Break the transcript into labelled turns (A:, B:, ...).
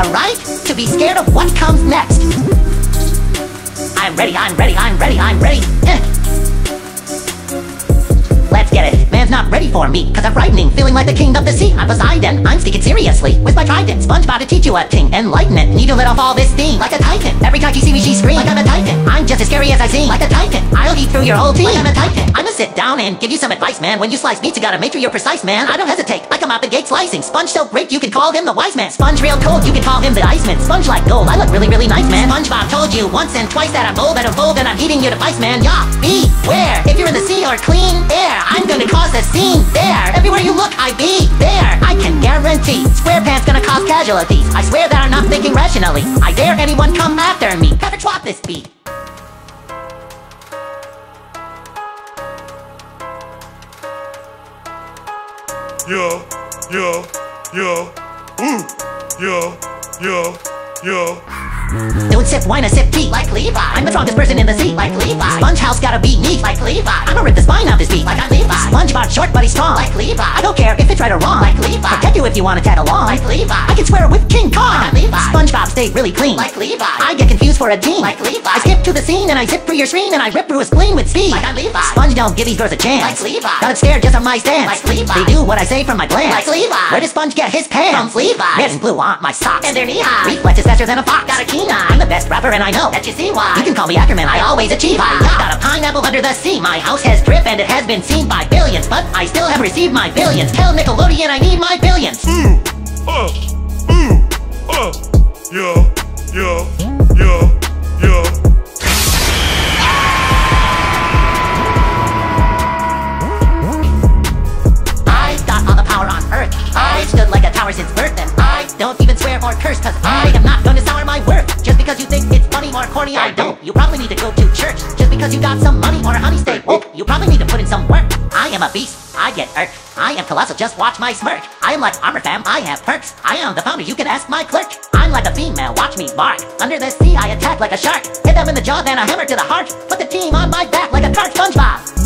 A: Alright? To be scared of what comes next. I'm ready, I'm ready, I'm ready, I'm ready. Eh. Let's get it. Man's not ready for me, cause I'm frightening, feeling like the king of the sea. I'm Poseidon, I'm speaking seriously. With my trident, SpongeBob to teach you a thing. Enlighten it, need to let off all this steam. Like a titan. Every time you see me, she scream like I'm a titan. I'm through your whole team. I'm a titan. I'ma sit down and give you some advice, man. When you slice meat, you gotta make sure you're precise, man. I don't hesitate. I come out the gate slicing. Sponge so great, you can call him the wise man. Sponge real cold, you can call him the Iceman. Sponge like gold, I look really, really nice, man. SpongeBob told you once and twice that I'm bold and evolved and I'm eating your device, man. Yeah, beware. If you're in the sea or clean air, I'm gonna cause a scene there. Everywhere you look, I be there. I can guarantee SquarePants gonna cause casualties. I swear that I'm not thinking rationally. I dare anyone come after me. Perfect swap this beat.
B: Yo, yo, yo, ooh, yo, yo, yo.
A: Don't sip wine, I sip tea like Levi. I'm the strongest person in the sea like Levi. Sponge house gotta be neat like Levi. I'ma rip Like Levi. I don't care if it's right or wrong like Levi. Protect you if you wanna tag along like Levi. I can swear with King Kong like Levi. SpongeBob stay really clean like Levi. I get confused for a team like Levi. I skip to the scene and I zip through your screen and I rip through a spleen with speed like I'm Levi. Sponge don't give these girls a chance like Levi. Got scared just on my stance like Levi. They do what I say from my glance like Levi. Where does Sponge get his pants? From Levi. Red and blue on my socks and they're knee high. Reflexes faster than a fox. Got a keen eye. Best rapper and I know that you see why. You can call me Ackerman, I always achieve high. Got a pineapple under the sea. My house has drip and it has been seen by billions, but I still have received my billions. Tell Nickelodeon I need my billions.
B: Ooh, uh,
A: you think it's funny or corny, I don't. You probably need to go to church. Just because you got some money or a honey stay woke, you probably need to put in some work. I am a beast. I get irked. I am colossal, just watch my smirk. I am like armor fam, I have perks. I am the founder, you can ask my clerk. I'm like a female, watch me bark. Under the sea, I attack like a shark. Hit them in the jaw, then a hammer to the heart. Put the team on my back like a cart, SpongeBob.